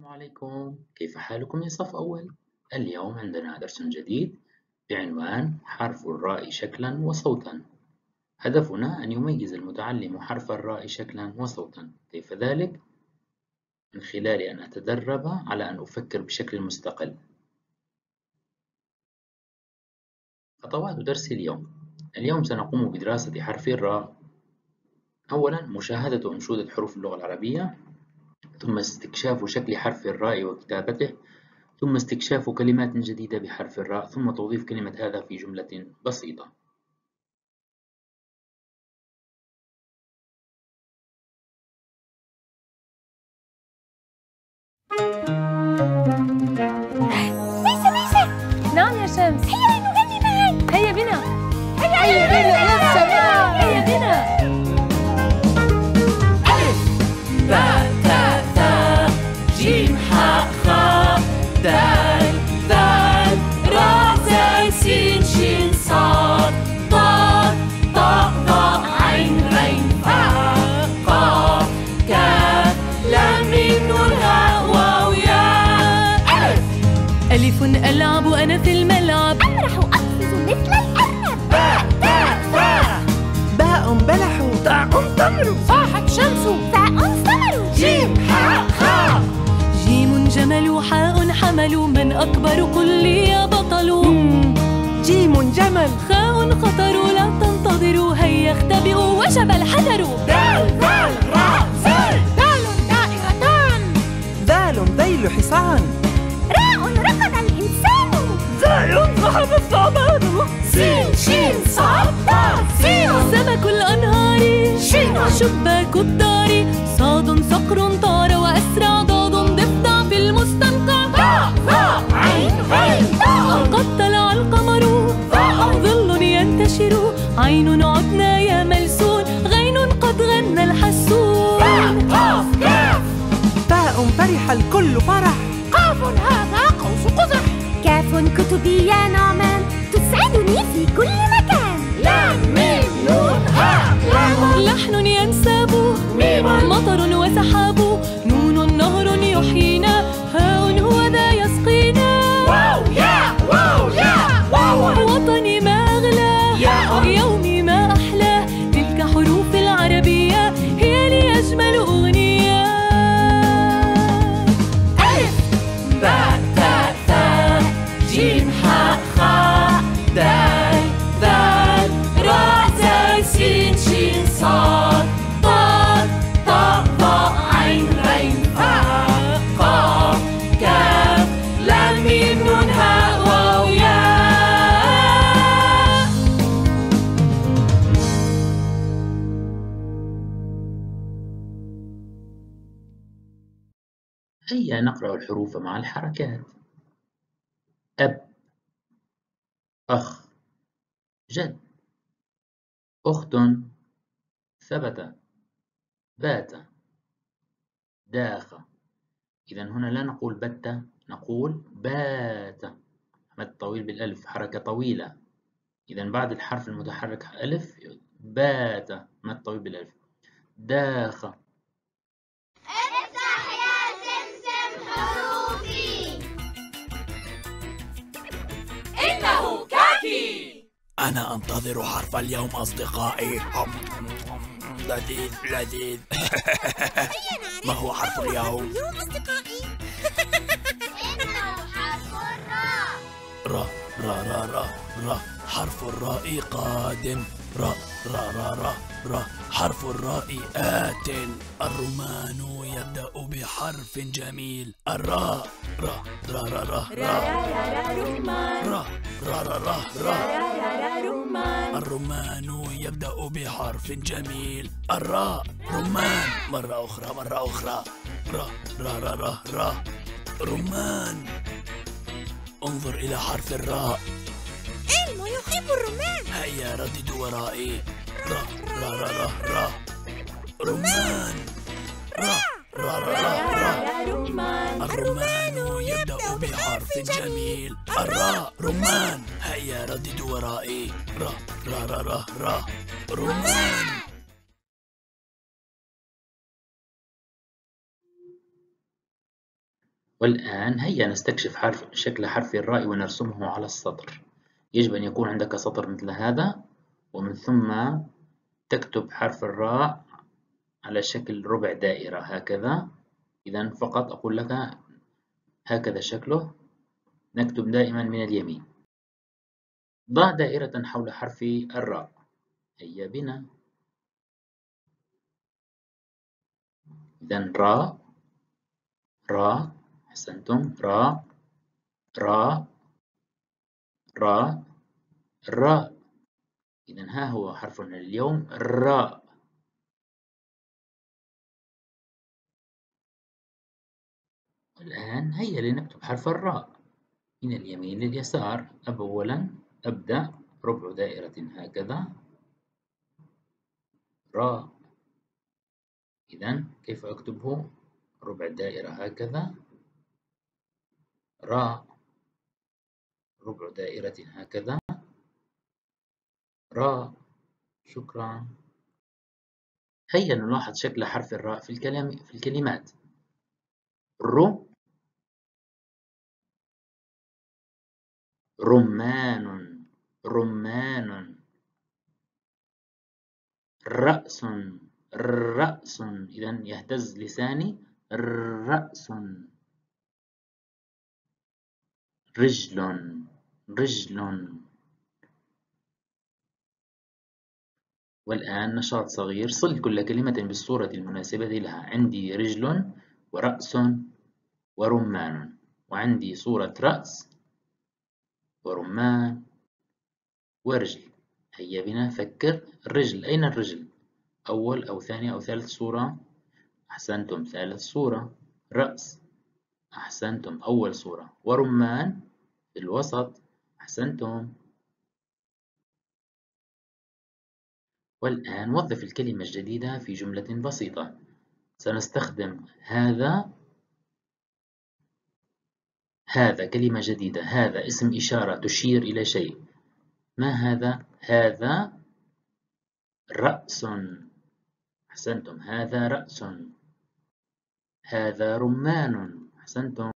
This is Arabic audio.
السلام عليكم. كيف حالكم يا صف أول؟ اليوم عندنا درس جديد بعنوان حرف الراء شكلا وصوتا. هدفنا أن يميز المتعلم حرف الراء شكلا وصوتا. كيف ذلك؟ من خلال أن أتدرب على أن أفكر بشكل مستقل. خطوات درس اليوم. اليوم سنقوم بدراسة حرف الراء. أولا مشاهدة أنشودة حروف اللغة العربية. ثم استكشاف شكل حرف الراء وكتابته ثم استكشاف كلمات جديدة بحرف الراء ثم توظيف كلمة هذا في جملة بسيطة. تاء تمر صاحت شمس فاء سمر جيم حاء خاء جيم جمل حاء حمل من أكبر قل لي يا بطل. جيم جمل. خاء خطر لا تنتظروا هيا اختبئوا وجب الحذر. دال ذال راء زال دال دائرتان. ذال ذيل حصان. راء ركض الإنسان. زاي ذهب الثعبان. سين شين. شباك الدار هيا نقرأ الحروف مع الحركات. أب أخ جد أخت ثبت بات داخ. إذا هنا لا نقول بت نقول بات. مد طويل بالألف حركة طويلة. إذا بعد الحرف المتحرك ألف بات. مد طويل بالألف. داخ. أنا أنتظر حرف اليوم أصدقائي. لذيذ لذيذ. ما هو حرف اليوم؟ را را را را را. حرف الراء قادم را را را را را. حرف الراء آت. الرمان يبدأ بحرف جميل. الراء. را را را را را را رمان را را را را را رمان الرمان يبدأ بحرف جميل. الراء رمان. مرة أخرى مرة أخرى. را را را را را. رمان. انظر إلى حرف الراء. إلمو يخيف الرمان. هيا ردد ورائي. را را را را را. رمان. جميل. الراء رمان. هيا ردد ورائي. را را را را را. رمان. والآن هيا نستكشف حرف شكل حرف الراء ونرسمه على السطر. يجب أن يكون عندك سطر مثل هذا ومن ثم تكتب حرف الراء على شكل ربع دائرة هكذا. إذا فقط أقول لك هكذا شكله. نكتب دائما من اليمين. ضع دائرة حول حرف الراء. هيا بنا. إذا را را أحسنتم را را را را. إذا ها هو حرفنا اليوم الراء الآن هيا لنكتب حرف الراء. من اليمين لليسار. أولا أبدأ ربع دائرة هكذا. راء إذا كيف أكتبه؟ ربع الدائرة هكذا. راء ربع دائرة هكذا. راء شكرا. هيا نلاحظ شكل حرف الراء في الكلام في الكلمات. رو. رمان رمان. رأس رأس. إذا يهتز لساني رأس. رجل رجل. والآن نشاط صغير صل كل كلمة بالصورة المناسبة لها. عندي رجل ورأس ورمان. وعندي صورة رأس ورمان ورجل. هيا بنا فكر الرجل أين الرجل؟ أول أو ثاني أو ثالث صورة؟ أحسنتم ثالث صورة. رأس. أحسنتم أول صورة. ورمان في الوسط. أحسنتم. والآن وظف الكلمة الجديدة في جملة بسيطة. سنستخدم هذا هذا كلمة جديدة هذا اسم إشارة تشير إلى شيء. ما هذا؟ هذا رأس. أحسنتم هذا رأس. هذا رمان. أحسنتم.